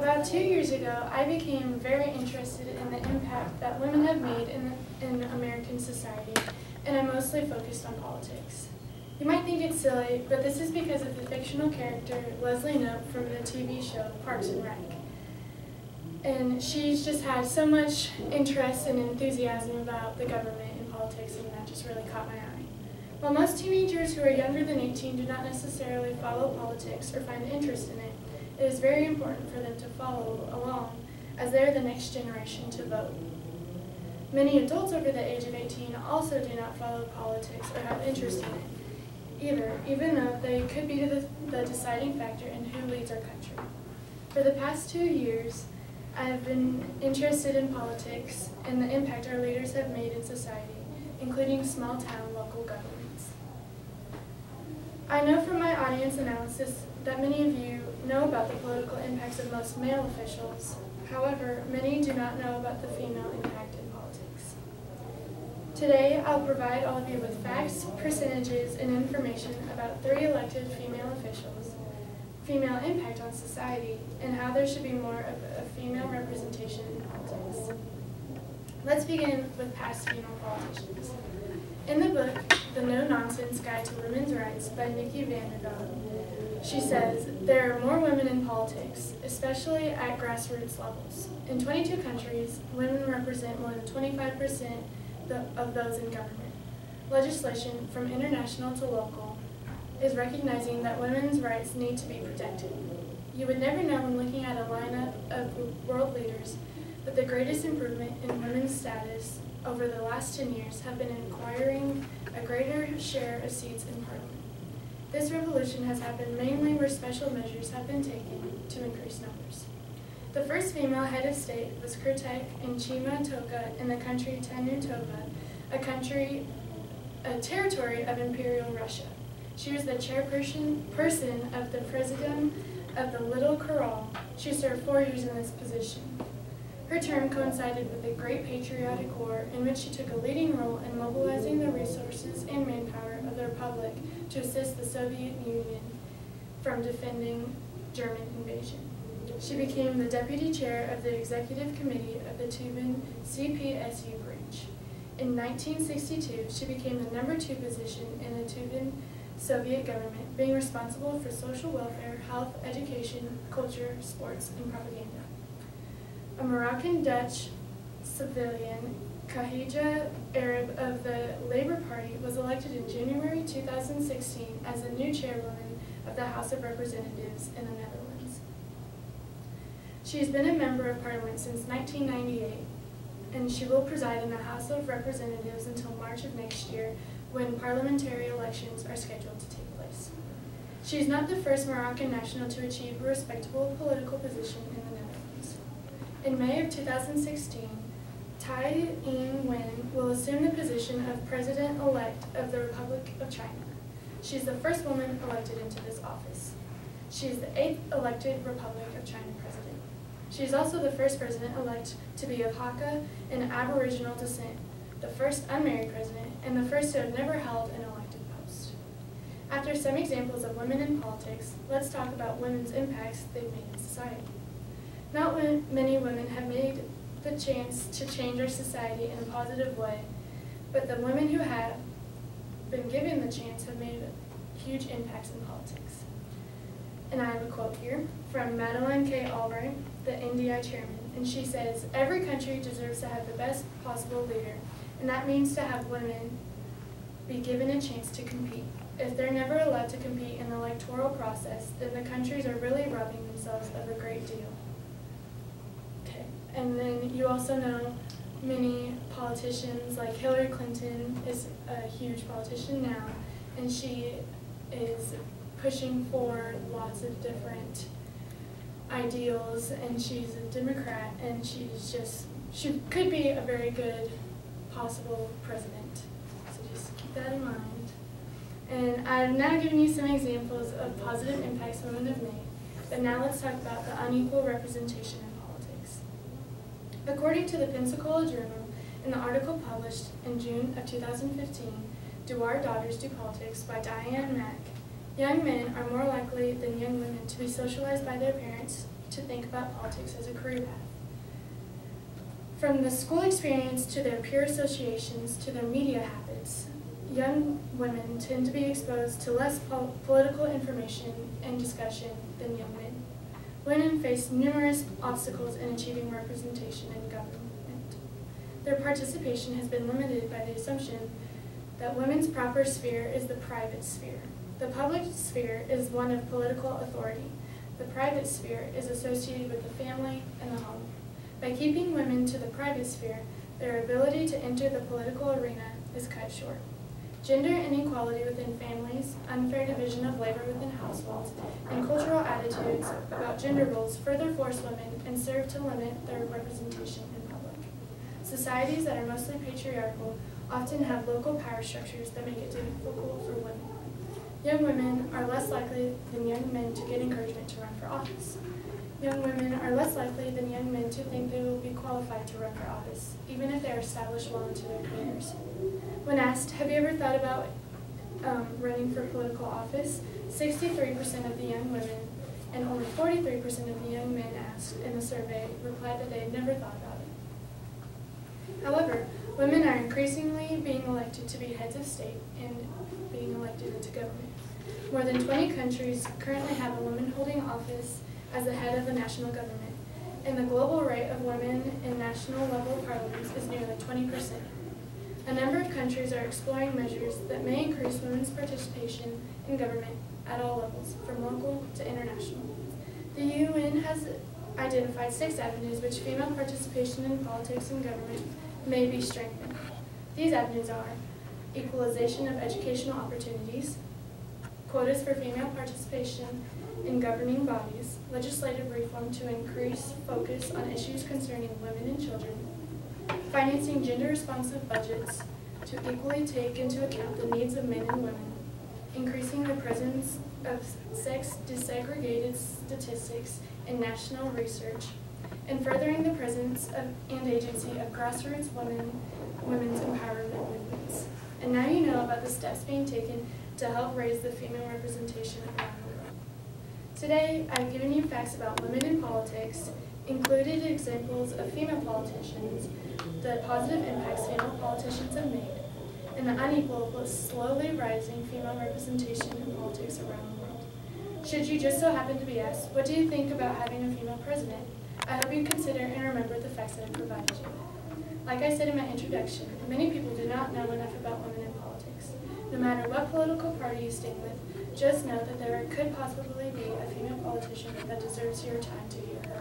About two years ago, I became very interested in the impact that women have made in, in American society, and I mostly focused on politics. You might think it's silly, but this is because of the fictional character Leslie Knope from the TV show Parks and Rec. And she's just had so much interest and enthusiasm about the government and politics, and that just really caught my eye. While most teenagers who are younger than 18 do not necessarily follow politics or find interest in it, it is very important for them to follow along as they are the next generation to vote. Many adults over the age of 18 also do not follow politics or have interest in it either, even though they could be the, the deciding factor in who leads our country. For the past two years, I have been interested in politics and the impact our leaders have made in society, including small town local governments. I know from my audience analysis that many of you know about the political impacts of most male officials. However, many do not know about the female impact in politics. Today, I'll provide all of you with facts, percentages, and information about three elected female officials, female impact on society, and how there should be more of a female representation in politics. Let's begin with past female politicians. In the book, The No Nonsense Guide to Women's Rights by Nikki Vandervelde, she says, there are more women in politics, especially at grassroots levels. In 22 countries, women represent more than 25% of those in government. Legislation, from international to local, is recognizing that women's rights need to be protected. You would never know when looking at a lineup of world leaders that the greatest improvement in women's status over the last 10 years have been acquiring a greater share of seats in parliament. This revolution has happened mainly where special measures have been taken to increase numbers. The first female head of state was Khertek Anchimaa Toka in the country Tannu a country, a territory of Imperial Russia. She was the chairperson person of the President of the Little Khural. She served four years in this position. Her term coincided with the Great Patriotic War, in which she took a leading role in mobilizing the resources and manpower the Republic to assist the Soviet Union from defending German invasion. She became the deputy chair of the executive committee of the Tuvan CPSU branch. In 1962, she became the number two position in the Tuvan Soviet government, being responsible for social welfare, health, education, culture, sports, and propaganda. A Moroccan-Dutch civilian, Khadija Arib of the Labour Party, was elected in January 2016 as the new chairwoman of the House of Representatives in the Netherlands. She has been a member of parliament since 1998, and she will preside in the House of Representatives until March of next year when parliamentary elections are scheduled to take place. She is not the first Moroccan national to achieve a respectable political position in the Netherlands. In May of 2016, Tsai Ing-wen will assume the position of President-elect of the Republic of China. She is the first woman elected into this office. She is the eighth elected Republic of China president. She is also the first president-elect to be of Hakka and Aboriginal descent, the first unmarried president, and the first to have never held an elected post. After some examples of women in politics, let's talk about women's impacts they've made in society. Not many women have made the chance to change our society in a positive way, but the women who have been given the chance have made huge impacts in politics. And I have a quote here from Madeleine K. Albright, the NDI chairman, and she says, every country deserves to have the best possible leader, and that means to have women be given a chance to compete. If they're never allowed to compete in the electoral process, then the countries are really robbing themselves of a great deal. And then you also know many politicians, like Hillary Clinton is a huge politician now, and she is pushing for lots of different ideals and she's a Democrat and she's just, she could be a very good possible president. So just keep that in mind. And I've now given you some examples of positive impacts women have made, but now let's talk about the unequal representation. According to the Pensacola Journal, in the article published in June of 2015, Do Our Daughters Do Politics by Diane Mack, Young men are more likely than young women to be socialized by their parents to think about politics as a career path. From the school experience to their peer associations to their media habits, young women tend to be exposed to less pol political information and discussion than young men. Women face numerous obstacles in achieving representation in government. Their participation has been limited by the assumption that women's proper sphere is the private sphere. The public sphere is one of political authority. The private sphere is associated with the family and the home. By keeping women to the private sphere, their ability to enter the political arena is cut short. Gender inequality within families, unfair division of labor within households, and cultural attitudes about gender roles further force women and serve to limit their representation in public. Societies that are mostly patriarchal often have local power structures that make it difficult for women. Young women are less likely than young men to get encouragement to run for office. Young women are less likely than young men to think they will be qualified to run for office, even if they are established well into their careers. When asked, have you ever thought about um, running for political office, 63% of the young women and only 43% of the young men asked in the survey replied that they had never thought about it. However, women are increasingly being elected to be heads of state and being elected into government. More than 20 countries currently have a woman holding office as the head of the national government, and the global rate of women in national level parliaments is nearly 20%. A number of countries are exploring measures that may increase women's participation in government at all levels, from local to international. The UN has identified six avenues which female participation in politics and government may be strengthened. These avenues are equalization of educational opportunities, quotas for female participation in governing bodies, legislative reform to increase focus on issues concerning women and children, financing gender-responsive budgets to equally take into account the needs of men and women, increasing the presence of sex disaggregated statistics in national research, and furthering the presence of, and agency of grassroots women, women's empowerment movements. And now you know about the steps being taken to help raise the female representation around the. Today, I've given you facts about women in politics, included examples of female politicians, the positive impacts female politicians have made, and the unequal but slowly rising female representation in politics around the world. Should you just so happen to be asked, what do you think about having a female president? I hope you consider and remember the facts that I provided you. Like I said in my introduction, many people do not know enough about women in politics. No matter what political party you stick with, just know that there could possibly be a female politician that deserves your time to hear her.